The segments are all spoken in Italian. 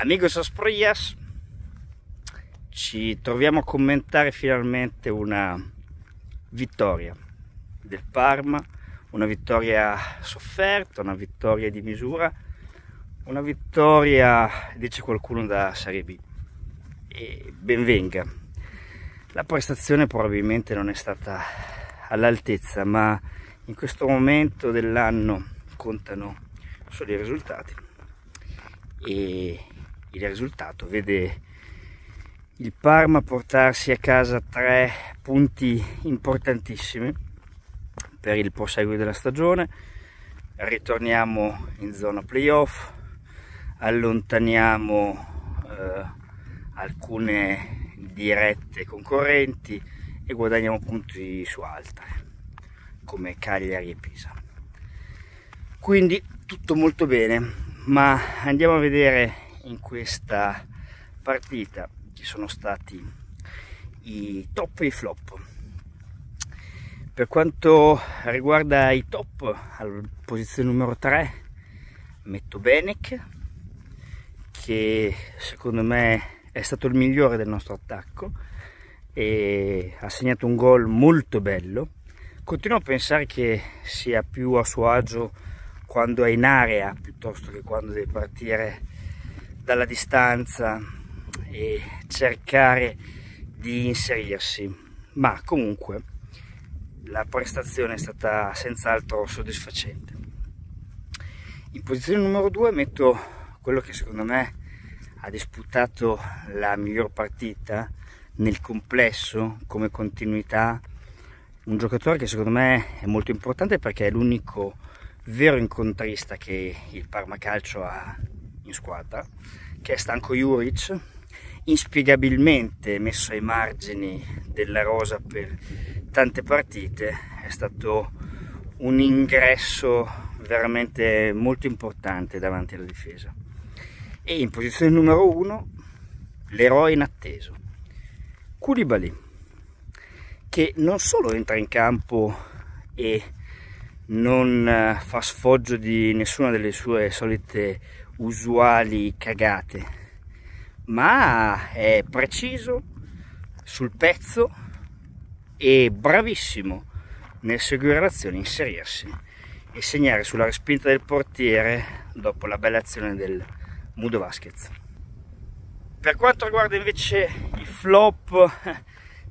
Amigos Asproias, ci troviamo a commentare finalmente una vittoria del Parma, una vittoria sofferta, una vittoria di misura, una vittoria, dice qualcuno, da Serie B. E benvenga. La prestazione probabilmente non è stata all'altezza, ma in questo momento dell'anno contano solo i risultati. E il risultato vede il Parma portarsi a casa tre punti importantissimi per il proseguo della stagione. Ritorniamo in zona playoff allontaniamo eh, alcune dirette concorrenti e guadagniamo punti su altre come Cagliari e Pisa. Quindi tutto molto bene ma andiamo a vedere in questa partita ci sono stati i top e i flop. Per quanto riguarda i top alla posizione numero 3 metto Benek che secondo me è stato il migliore del nostro attacco e ha segnato un gol molto bello. Continuo a pensare che sia più a suo agio quando è in area piuttosto che quando deve partire dalla distanza e cercare di inserirsi. Ma comunque la prestazione è stata senz'altro soddisfacente. In posizione numero 2 metto quello che secondo me ha disputato la miglior partita nel complesso come continuità. Un giocatore che secondo me è molto importante perché è l'unico vero incontrista che il Parma Calcio ha in squadra, che è Stanco Juric, inspiegabilmente messo ai margini della rosa per tante partite, è stato un ingresso veramente molto importante davanti alla difesa. E in posizione numero uno, l'eroe inatteso, Koulibaly, che non solo entra in campo e non eh, fa sfoggio di nessuna delle sue solite usuali cagate, ma è preciso sul pezzo e bravissimo nel seguire l'azione, inserirsi e segnare sulla respinta del portiere dopo la bella azione del Mudo Vasquez. Per quanto riguarda invece i flop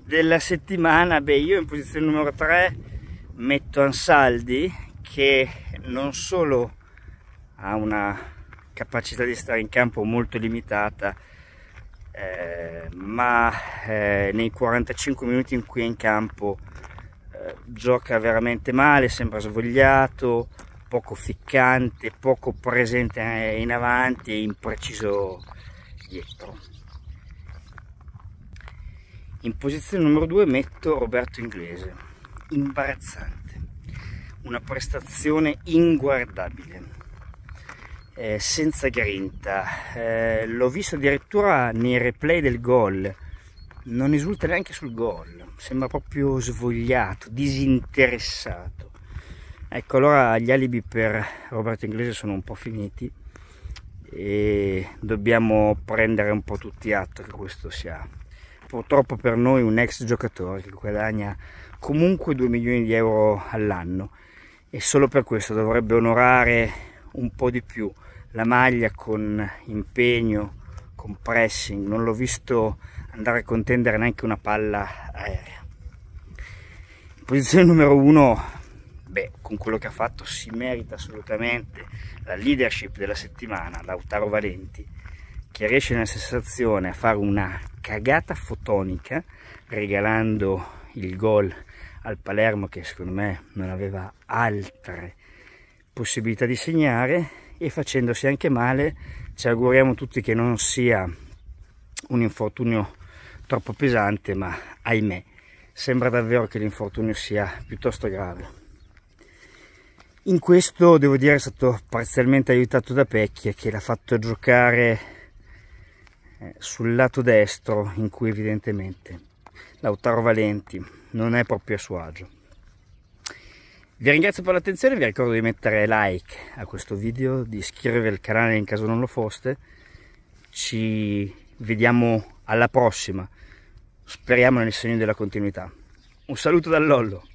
della settimana, beh, io in posizione numero 3 metto Ansaldi che non solo ha una capacità di stare in campo molto limitata eh, ma eh, nei 45 minuti in cui è in campo eh, gioca veramente male, sembra svogliato, poco ficcante, poco presente in avanti e impreciso dietro. In posizione numero 2 metto Roberto Inglese. Imbarazzante, una prestazione inguardabile, eh, senza grinta. Eh, l'ho visto addirittura nei replay del gol, non esulta neanche sul gol, sembra proprio svogliato, disinteressato. Ecco, allora gli alibi per Roberto Inglese sono un po' finiti e dobbiamo prendere un po' tutti atto che questo sia purtroppo per noi un ex giocatore che guadagna comunque 2 milioni di euro all'anno e solo per questo dovrebbe onorare un po' di più la maglia con impegno, con pressing, non l'ho visto andare a contendere neanche una palla aerea. Posizione numero uno, beh, con quello che ha fatto si merita assolutamente la leadership della settimana, Lautaro Valenti, che riesce nella sensazione a fare una cagata fotonica regalando il gol al Palermo che secondo me non aveva altre possibilità di segnare e facendosi anche male ci auguriamo tutti che non sia un infortunio troppo pesante ma ahimè sembra davvero che l'infortunio sia piuttosto grave in questo devo dire è stato parzialmente aiutato da Pecchia che l'ha fatto giocare eh, sul lato destro in cui evidentemente Lautaro Valenti non è proprio a suo agio. Vi ringrazio per l'attenzione, vi ricordo di mettere like a questo video, di iscrivervi al canale in caso non lo foste. Ci vediamo alla prossima, speriamo nel segno della continuità. Un saluto dall'Ollo.